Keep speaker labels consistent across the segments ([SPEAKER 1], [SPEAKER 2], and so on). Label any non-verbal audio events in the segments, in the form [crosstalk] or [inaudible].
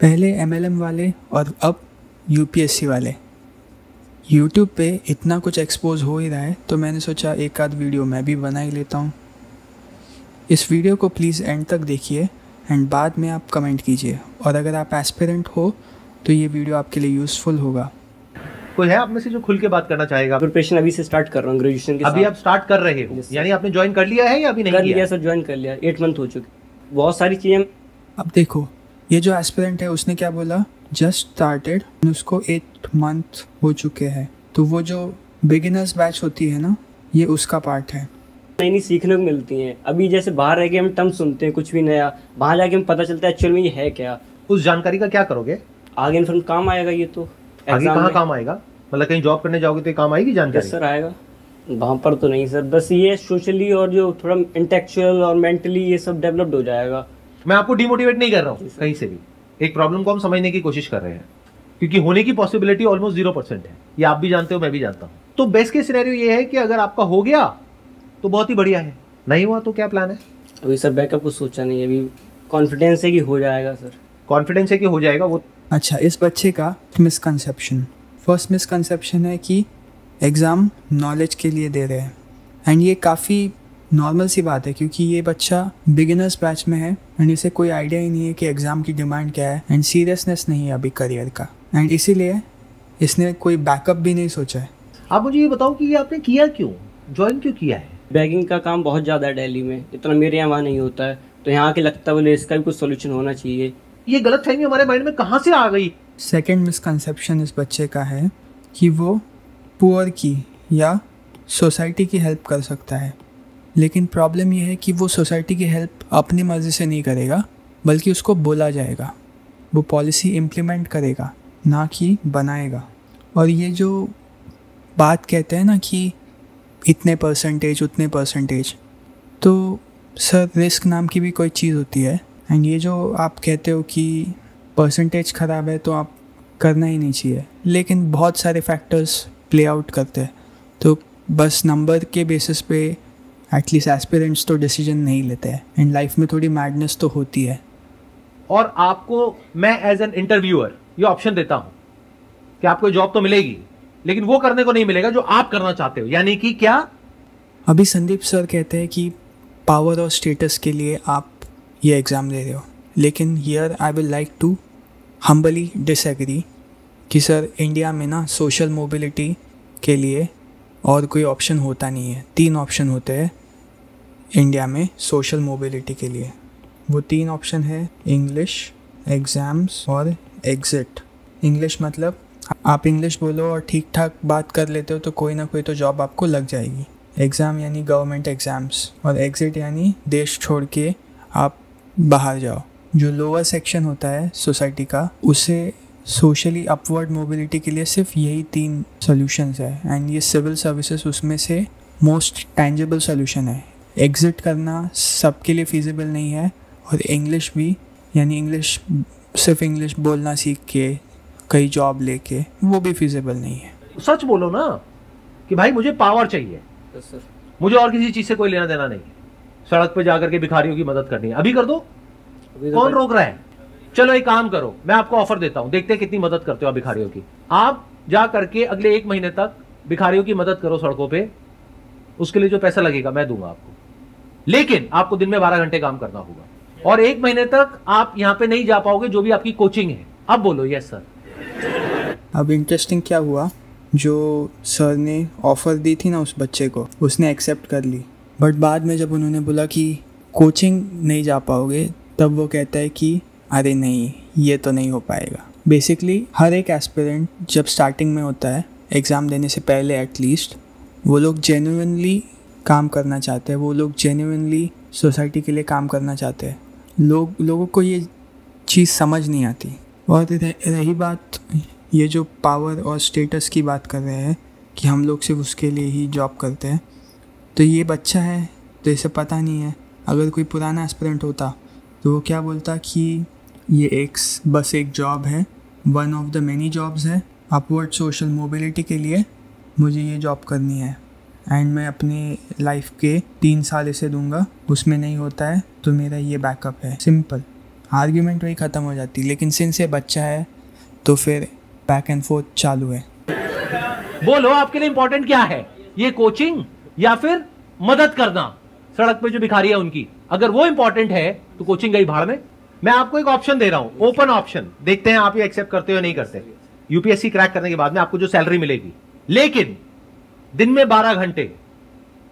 [SPEAKER 1] पहले एमएलएम वाले और अब यूपीएससी वाले। यूट्यूब पे इतना कुछ एक्सपोज हो ही रहा है तो मैंने सोचा एक आध वीडियो मैं भी बना ही लेता हूँ। इस वीडियो को प्लीज़ एंड तक देखिए एंड बाद में आप कमेंट कीजिए। और अगर आप एस्पिरेंट हो तो ये वीडियो आपके लिए यूज़फुल होगा।
[SPEAKER 2] कोई है आप में से जो खुल के बात करना चाहेगा?
[SPEAKER 3] प्रिपरेशन अभी से स्टार्ट कर रहा हूँ ग्रेजुएशन के
[SPEAKER 2] अभी आप स्टार्ट कर रहे हो? यानी आपने ज्वाइन कर लिया है या अभी नहीं
[SPEAKER 3] कर लिया सर ज्वाइन कर लिया। एट मंथ हो चुके। बहुत सारी चीज़ें
[SPEAKER 1] अब देखो ये जो एस्पिरेंट है उसने क्या बोला? जस्ट स्टार्टेड उसको एट मंथ हो चुके हैं। तो वो जो बिगिनर्स बैच होती है ना ये उसका पार्ट है।
[SPEAKER 3] नई नई सीखने को मिलती हैं। अभी जैसे बाहर रह के हम टर्म सुनते हैं कुछ भी नया वहाँ जाके हमें पता चलता है एक्चुअल में ये है क्या।
[SPEAKER 2] उस जानकारी का क्या करोगे?
[SPEAKER 3] आगे इन्फॉर्म काम आएगा ये तो।
[SPEAKER 2] आगे कहाँ काम आएगा? मतलब कहीं जॉब करने जाओगे तो काम आएगी जानकारी?
[SPEAKER 3] सर आएगा। वहाँ पर तो नहीं सर बस ये सोशली और जो थोड़ा इंटेक्चुअल और मेंटली ये सब डेवलप्ड हो जाएगा।
[SPEAKER 2] मैं आपको डिमोटिवेट नहीं कर रहा हूँ कहीं से भी। एक प्रॉब्लम को हम समझने की कोशिश कर रहे हैं। क्योंकि होने की पॉसिबिलिटी ऑलमोस्ट ज़ीरो परसेंट है। ये आप भी जानते हो मैं भी जानता हूँ। तो बेस्ट के सिनेरियो ये है कि अगर आपका हो गया तो बहुत ही बढ़िया है। नहीं हुआ तो क्या प्लान है?
[SPEAKER 3] अभी सर बैकअप कुछ सोचा नहीं है। अभी कॉन्फिडेंस है कि हो जाएगा सर।
[SPEAKER 2] कॉन्फिडेंस है कि हो जाएगा वो
[SPEAKER 1] अच्छा इस बच्चे का मिसकंसेप्शन फ़र्स्ट मिसकंसेप्शन है कि एग्ज़ाम नॉलेज के लिए दे रहे हैं। एंड ये काफ़ी नॉर्मल सी बात है क्योंकि ये बच्चा बिगिनर्स बैच में है एंड इसे कोई आइडिया ही नहीं है कि एग्ज़ाम की डिमांड क्या है एंड सीरियसनेस नहीं है अभी करियर का। एंड इसीलिए इसने कोई बैकअप भी नहीं सोचा है।
[SPEAKER 2] आप मुझे ये बताओ कि ये आपने किया क्यों? ज्वाइन क्यों किया है?
[SPEAKER 3] बैगिंग का काम बहुत ज़्यादा है दिल्ली में। इतना मेरे यहाँ वहाँ नहीं होता है। तो यहाँ के लगता है बोले इसका भी कुछ सोल्यूशन होना चाहिए।
[SPEAKER 2] ये गलत फहमी हमारे माइंड में कहाँ से आ गई?
[SPEAKER 1] सेकेंड मिसकनसेप्शन इस बच्चे का है कि वो पुअर की या सोसाइटी की हेल्प कर सकता है। लेकिन प्रॉब्लम यह है कि वो सोसाइटी की हेल्प अपनी मर्ज़ी से नहीं करेगा, बल्कि उसको बोला जाएगा। वो पॉलिसी इम्प्लीमेंट करेगा, ना कि बनाएगा। और ये जो बात कहते हैं ना कि इतने परसेंटेज उतने परसेंटेज तो सर रिस्क नाम की भी कोई चीज़ होती है। एंड ये जो आप कहते हो कि परसेंटेज ख़राब है तो आप करना ही नहीं चाहिए। लेकिन बहुत सारे फैक्टर्स प्ले आउट करते हैं। तो बस नंबर के बेसिस पे एटलीस्ट एस्पिरेंट्स तो डिसीज़न नहीं लेते हैं। एंड लाइफ में थोड़ी मैडनेस तो होती है।
[SPEAKER 2] और आपको मैं एज एन इंटरव्यूअर ये ऑप्शन देता हूँ कि आपको जॉब तो मिलेगी लेकिन वो करने को नहीं मिलेगा जो आप करना चाहते हो। यानी कि क्या?
[SPEAKER 1] अभी संदीप सर कहते हैं कि पावर और स्टेटस के लिए आप ये एग्ज़ाम दे रहे हो। लेकिन here I will like to humbly disagree कि सर इंडिया में ना सोशल मोबिलिटी के लिए और कोई ऑप्शन होता नहीं है। तीन ऑप्शन होते हैं। इंडिया में सोशल मोबिलिटी के लिए। वो तीन ऑप्शन है इंग्लिश एग्ज़ाम्स और एग्ज़िट इंग्लिश मतलब आप इंग्लिश बोलो और ठीक ठाक बात कर लेते हो तो कोई ना कोई तो जॉब आपको लग जाएगी। एग्ज़ाम यानी गवर्नमेंट एग्ज़ाम्स और एग्ज़िट यानी देश छोड़ के आप बाहर जाओ। जो लोअर सेक्शन होता है सोसाइटी का, उसे सोशली अपवर्ड मोबिलिटी के लिए सिर्फ़ यही तीन सॉल्यूशंस है। एंड ये सिविल सर्विसेज़ उसमें से मोस्ट टेंजिबल सॉल्यूशन है। एग्ज़िट करना सबके लिए फिजिबल नहीं है और इंग्लिश भी यानी इंग्लिश सिर्फ़ इंग्लिश बोलना सीख के कहीं जॉब लेके वो भी फिजिबल नहीं है।
[SPEAKER 2] सच बोलो ना कि भाई मुझे पावर चाहिए।
[SPEAKER 3] सर
[SPEAKER 2] मुझे और किसी चीज़ से कोई लेना देना नहीं। सड़क पे जाकर के भिखारियों की मदद करनी है। अभी कर दो।
[SPEAKER 3] अभी तो
[SPEAKER 2] कौन रोक रहा है? चलो एक काम करो मैं आपको ऑफ़र देता हूँ। देखते हैं कितनी मदद करते हो आप भिखारियों की। आप जा करके अगले एक महीने तक भिखारियों की मदद करो सड़कों पे। उसके लिए जो पैसा लगेगा मैं दूँगा आपको। लेकिन आपको दिन में बारह घंटे काम करना होगा। और एक महीने तक आप यहाँ पे नहीं जा पाओगे, जो भी आपकी कोचिंग है। अब बोलो यस सर
[SPEAKER 1] अब इंटरेस्टिंग क्या हुआ? जो सर ने ऑफ़र दी थी ना उस बच्चे को, उसने एक्सेप्ट कर ली। बट बाद में जब उन्होंने बोला कि कोचिंग नहीं जा पाओगे, तब वो कहता है कि, अरे नहीं, ये तो नहीं हो पाएगा। बेसिकली हर एक एस्पिरेंट जब स्टार्टिंग में होता है एग्ज़ाम देने से पहले एटलीस्ट वो लोग जेन्युइनली काम करना चाहते हैं, वो लोग जेन्युइनली सोसाइटी के लिए काम करना चाहते हैं। लोग, लोगों को ये चीज़ समझ नहीं आती। और रही बात, ये जो पावर और स्टेटस की बात कर रहे हैं, कि हम लोग सिर्फ़ उसके लिए ही जॉब करते हैं। तो ये बच्चा है तो इसे पता नहीं है। अगर कोई पुराना एस्पिरेंट होता तो वो क्या बोलता कि ये एक बस एक जॉब है one of the many jobs है। अपवर्ड सोशल मोबिलिटी के लिए मुझे ये जॉब करनी है। एंड मैं अपने लाइफ के तीन साल इसे दूँगा। उसमें नहीं होता है तो मेरा ये बैकअप है। सिंपल आर्ग्यूमेंट वही ख़त्म हो जाती। लेकिन सिंस ये बच्चा है तो फिर बैक एंड फोर्थ चालू है।
[SPEAKER 2] बोलो आपके लिए इंपॉर्टेंट क्या है? ये कोचिंग या फिर मदद करना? सड़क पे जो भिखारी है उनकी। अगर वो इंपॉर्टेंट है तो कोचिंग गई भाड़ में। मैं आपको एक ऑप्शन दे रहा हूँ। ओपन ऑप्शन देखते हैं आप ये एक्सेप्ट करते हो नहीं करते। यूपीएससी क्रैक करने के बाद में आपको जो सैलरी मिलेगी। लेकिन दिन में 12 घंटे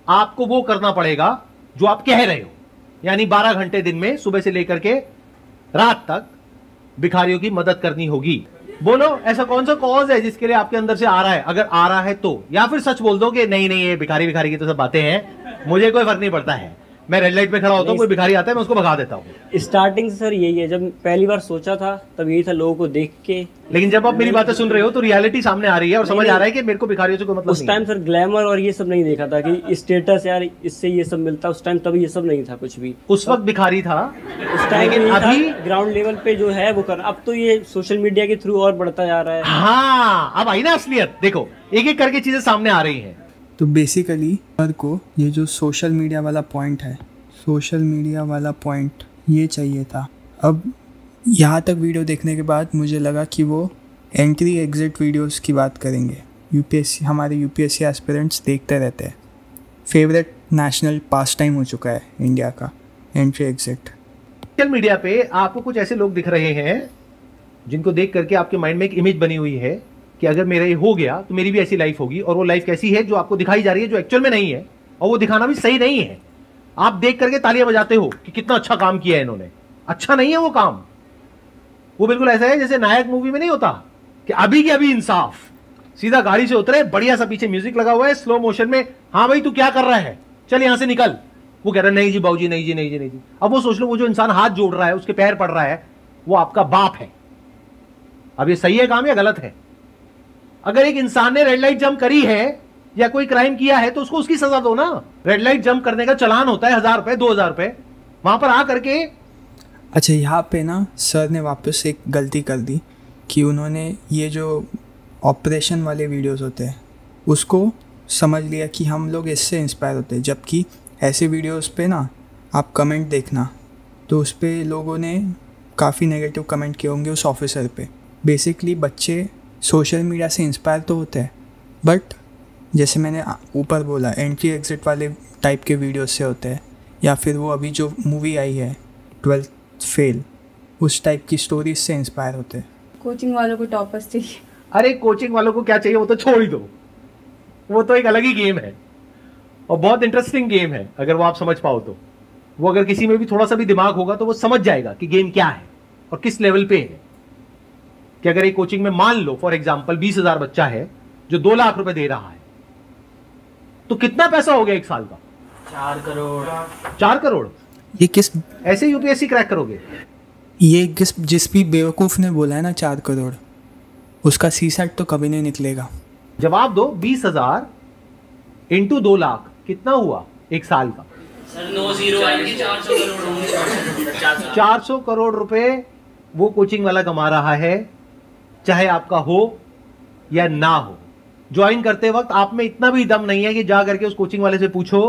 [SPEAKER 2] आपको वो करना पड़ेगा जो आप कह रहे हो। यानी 12 घंटे दिन में सुबह से लेकर के रात तक भिखारियों की मदद करनी होगी। बोलो, ऐसा कौन सा कॉज है जिसके लिए आपके अंदर से आ रहा है? अगर आ रहा है तो। या फिर सच बोल दो कि नहीं नहीं, ये भिखारी भिखारी की तो सब बातें हैं, मुझे कोई फ़र्क नहीं पड़ता है। मैं रेड लाइट पे खड़ा होता हूँ कोई भिखारी आता है मैं उसको भगा देता हूँ।
[SPEAKER 3] स्टार्टिंग से सर यही है जब पहली बार सोचा था तब यही था लोगों को देख के।
[SPEAKER 2] लेकिन जब आप मेरी बातें सुन रहे हो तो रियलिटी सामने आ रही है और समझ आ रहा है कि मेरे को भिखारियों से कोई मतलब
[SPEAKER 3] उस टाइम सर ग्लैमर और ये सब नहीं देखा था कि [laughs] स्टेटस यार इससे ये सब मिलता उस टाइम तभी ये सब नहीं था कुछ भी।
[SPEAKER 2] उस वक्त भिखारी था
[SPEAKER 3] उस टाइम
[SPEAKER 2] अभी
[SPEAKER 3] ग्राउंड लेवल पे जो है वो कर अब तो ये सोशल मीडिया के थ्रू और बढ़ता जा रहा है।
[SPEAKER 2] हाँ अब आई ना असलियत देखो एक एक करके चीज़ें सामने आ रही हैं।
[SPEAKER 1] तो बेसिकली सर को ये जो सोशल मीडिया वाला पॉइंट है सोशल मीडिया वाला पॉइंट ये चाहिए था। अब, यहाँ तक वीडियो देखने के बाद मुझे लगा कि वो एंट्री एग्जिट वीडियोस की बात करेंगे। यूपीएससी हमारे यूपीएससी एस्पिरेंट्स देखते रहते हैं। फेवरेट नेशनल पास टाइम हो चुका है इंडिया का एंट्री एग्जिट
[SPEAKER 2] सोशल मीडिया पे आपको कुछ ऐसे लोग दिख रहे हैं, जिनको देख करके आपके माइंड में एक इमेज बनी हुई है। कि अगर मेरा ये हो गया तो मेरी भी ऐसी लाइफ होगी और वो लाइफ कैसी है जो आपको दिखाई जा रही है, जो एक्चुअल में नहीं है, और वो दिखाना भी सही नहीं है। आप देख करके तालियाँ बजाते हो कि कितना अच्छा काम किया है इन्होंने। अच्छा नहीं है वो काम। वो बिल्कुल ऐसा है जैसे नायक मूवी में नहीं होता कि अभी के अभी इंसाफ। सीधा गाड़ी से उतरे, बढ़िया सा पीछे म्यूज़िक लगा हुआ है स्लो मोशन में हाँ भाई, तू क्या कर रहा है? चल यहाँ से निकल। वो कह रहा है नहीं जी बाबू जी नहीं जी नहीं जी नहीं जी। अब वो सोच लो, वो जो इंसान हाथ जोड़ रहा है, उसके पैर पड़ रहा है, वो आपका बाप है। अब ये सही है काम या गलत है? अगर एक इंसान ने रेड लाइट जंप करी है, या कोई क्राइम किया है तो उसको उसकी सजा दो ना। रेड लाइट जंप करने का चलान होता है हज़ार रुपए, दो हज़ार रुपए। वहाँ पर आ करके
[SPEAKER 1] अच्छा यहाँ पे ना सर ने वापस एक गलती कर दी कि उन्होंने ये जो ऑपरेशन वाले वीडियोस होते हैं, उसको समझ लिया कि हम लोग इससे इंस्पायर होते हैं। जबकि ऐसे वीडियोस पे ना, आप कमेंट देखना तो उस पर लोगों ने काफ़ी नेगेटिव कमेंट किए होंगे उस ऑफिसर पे। बेसिकली बच्चे सोशल मीडिया से इंस्पायर तो होते हैं बट जैसे मैंने ऊपर बोला एंट्री एग्जिट वाले टाइप के वीडियोस से होते हैं या फिर वो अभी जो मूवी आई है ट्वेल्थ फेल उस टाइप की स्टोरीज से इंस्पायर होते हैं।
[SPEAKER 4] कोचिंग वालों को टॉपर्स चाहिए।
[SPEAKER 2] अरे कोचिंग वालों को क्या चाहिए? वो तो छोड़ ही दो। वो तो एक अलग ही गेम है। और बहुत इंटरेस्टिंग गेम है अगर वो आप समझ पाओ तो। वो अगर किसी में भी थोड़ा सा भी दिमाग होगा तो वो समझ जाएगा कि गेम क्या है और किस लेवल पे है। कि अगर एक कोचिंग में मान लो फॉर एग्ज़ाम्पल बीस हज़ार बच्चा है जो दो लाख रुपए दे रहा है तो कितना पैसा हो गया एक साल का?
[SPEAKER 3] चार करोड़।
[SPEAKER 2] चार करोड़?
[SPEAKER 1] ये किस
[SPEAKER 2] ऐसे यूपीएससी क्रैक करोगे?
[SPEAKER 1] ये किस जिस भी बेवकूफ़ ने बोला है ना चार करोड़ उसका सी सेट तो कभी नहीं निकलेगा।
[SPEAKER 2] जवाब दो बीस हज़ार इंटू दो लाख कितना हुआ एक साल का?
[SPEAKER 3] सर नो ज़ीरो आएँगे चार सौ करोड़। होंगे
[SPEAKER 2] चार सौ करोड़ रुपए वो कोचिंग वाला कमा रहा है चाहे आपका हो या ना हो। ज्वाइन करते वक्त आप में इतना भी दम नहीं है कि जा करके उस कोचिंग वाले से पूछो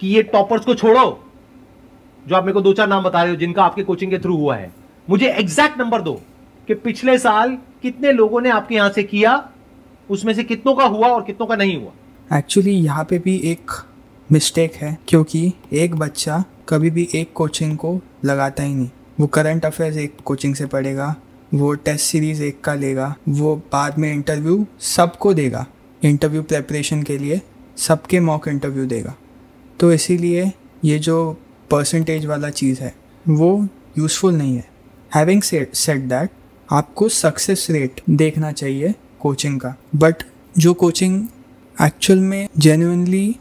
[SPEAKER 2] कि ये टॉपर्स को छोड़ो, जो आप मेरे को दो चार नाम बता रहे हो, जिनका आपके कोचिंग के थ्रू हुआ है। मुझे एग्जैक्ट नंबर दो कि पिछले साल कितने लोगों ने आपके यहाँ से किया, उसमें से कितनों का हुआ और कितनों का नहीं हुआ।
[SPEAKER 1] एक्चुअली यहाँ पे भी एक मिस्टेक है, क्योंकि एक बच्चा कभी भी एक कोचिंग को लगाता ही नहीं। वो करंट अफेयर्स एक कोचिंग से पढ़ेगा वो टेस्ट सीरीज़ एक का लेगा, वो बाद में इंटरव्यू सबको देगा। इंटरव्यू प्रेपरेशन के लिए सबके मॉक इंटरव्यू देगा। तो इसीलिए ये जो परसेंटेज वाला चीज़ है, वो यूज़फुल नहीं है। हैविंग सेट दैट आपको सक्सेस रेट देखना चाहिए कोचिंग का। बट जो कोचिंग एक्चुअल में जेन्यनली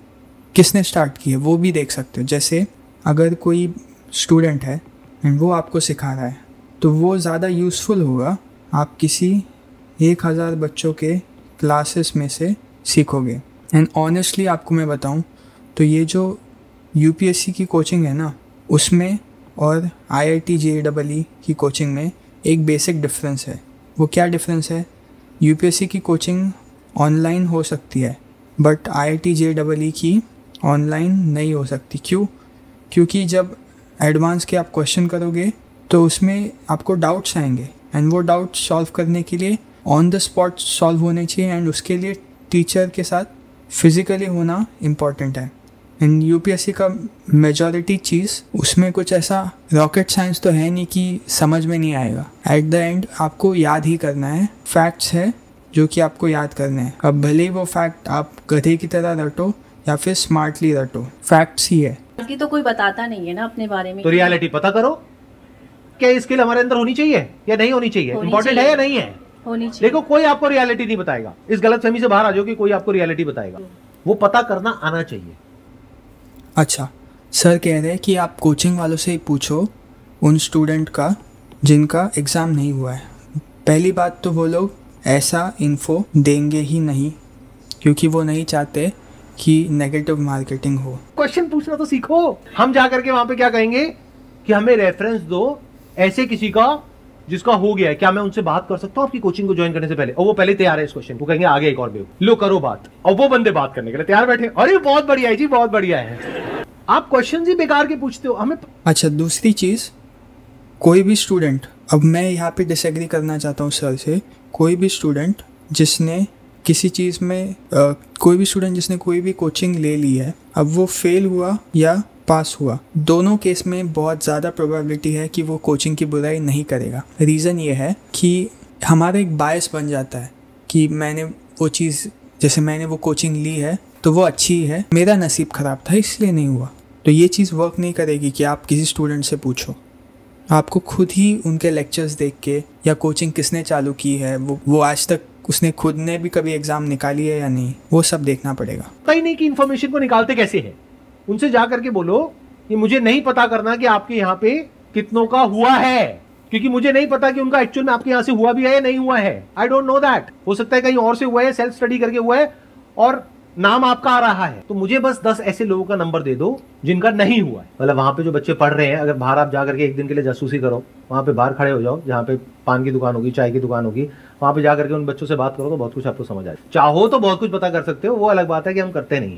[SPEAKER 1] किसने स्टार्ट की है, वो भी देख सकते हो। जैसे अगर कोई स्टूडेंट है, वो आपको सिखा रहा है। तो वो ज़्यादा यूज़फुल होगा। आप किसी एक हज़ार बच्चों के क्लासेस में से सीखोगे। एंड ऑनेस्टली आपको मैं बताऊँ तो ये जो यूपीएससी की कोचिंग है ना, उसमें और आई I T J double E की कोचिंग में एक बेसिक डिफरेंस है। वो क्या डिफरेंस है? यूपीएससी की कोचिंग ऑनलाइन हो सकती है but I I T J double E की ऑनलाइन नहीं हो सकती। क्यों? क्योंकि जब एडवांस के आप क्वेश्चन करोगे तो उसमें आपको डाउट्स आएँगे एंड वो डाउट सॉल्व करने के लिए ऑन द स्पॉट सॉल्व होने चाहिए एंड उसके लिए टीचर के साथ फिजिकली होना इंपॉर्टेंट है। एंड यूपीएससी का मेजॉरिटी चीज़ उसमें कुछ ऐसा रॉकेट साइंस तो है नहीं कि समझ में नहीं आएगा। एट द एंड आपको याद ही करना है। फैक्ट्स है जो कि आपको याद करने हैं। अब भले ही वो फैक्ट आप गधे की तरह रटो या फिर स्मार्टली रटो फैक्ट्स ही है।
[SPEAKER 5] तो कोई बताता नहीं है ना अपने बारे में।
[SPEAKER 2] तो रियलिटी पता करो। क्या ये स्किल हमारे अंदर होनी चाहिए या नहीं होनी चाहिए? इंपॉर्टेंट है या नहीं है?
[SPEAKER 5] होनी चाहिए।
[SPEAKER 2] देखो कोई आपको रियलिटी नहीं बताएगा। इस गलत फहमी से बाहर आ जाओ कि कोई आपको रियलिटी बताएगा। वो पता करना आना चाहिए।
[SPEAKER 1] अच्छा सर कह रहे हैं कि आप कोचिंग वालों से ही पूछो उन स्टूडेंट का जिनका एग्ज़ाम नहीं हुआ है। पहली बात तो वो लोग ऐसा इन्फो देंगे ही नहीं क्योंकि वो नहीं चाहते कि नेगेटिव मार्केटिंग हो।
[SPEAKER 2] क्वेश्चन पूछना तो सीखो। हम जा करके वहाँ पे क्या कहेंगे कि हमें रेफरेंस दो ऐसे किसी का जिसका हो गया है क्या मैं उनसे बात कर सकता हूँ आपकी कोचिंग को ज्वाइन करने से पहले? और वो पहले तैयार है इस क्वेश्चन को कहेंगे आगे एक और भी लो करो बात। और वो बंदे बात करने के लिए तैयार बैठे अरे बहुत बढ़िया है जी बहुत बढ़िया है। आप क्वेश्चन ही बेकार के पूछते हो हमें
[SPEAKER 1] अच्छा दूसरी चीज़ कोई भी स्टूडेंट अब मैं यहाँ पे डिसएग्री करना चाहता हूँ सर से कोई भी स्टूडेंट जिसने किसी चीज़ में अ, कोई भी स्टूडेंट जिसने कोई भी कोचिंग ले ली है अब वो फेल हुआ या पास हुआ। दोनों केस में बहुत ज़्यादा प्रोबेबिलिटी है कि वो कोचिंग की बुराई नहीं करेगा। रीज़न ये है कि हमारा एक बायस बन जाता है कि मैंने वो चीज़, जैसे मैंने वो कोचिंग ली है तो वो अच्छी है। मेरा नसीब ख़राब था, इसलिए नहीं हुआ। तो ये चीज़ वर्क नहीं करेगी कि आप किसी स्टूडेंट से पूछो। आपको खुद ही उनके लेक्चर्स देख के या कोचिंग किसने चालू की है, वो वो आज तक उसने खुद ने भी कभी एग्ज़ाम निकाली है या नहीं, वो सब देखना पड़ेगा।
[SPEAKER 2] पता ही नहीं कि इन्फॉर्मेशन को निकालते कैसे है। उनसे जा करके बोलो कि मुझे नहीं पता करना कि आपके यहाँ पे कितनों का हुआ है। क्योंकि मुझे नहीं पता कि उनका एक्चुअल में आपके यहाँ से हुआ भी है या नहीं हुआ है। आई डोंट नो दैट हो सकता है कहीं और से हुआ है सेल्फ स्टडी करके हुआ है और नाम आपका आ रहा है। तो मुझे बस दस ऐसे लोगों का नंबर दे दो जिनका नहीं हुआ है। मतलब वहाँ पे जो बच्चे पढ़ रहे हैं, अगर बाहर आप जा करके एक दिन के लिए जासूसी करो, वहाँ पे बाहर खड़े हो जाओ, जहाँ पे पान की दुकान होगी, चाय की दुकान होगी, वहाँ पे जा करके उन बच्चों से बात करो तो बहुत कुछ आपको समझ आए चाहो तो बहुत कुछ पता कर सकते हो, वो अलग बात है कि हम करते नहीं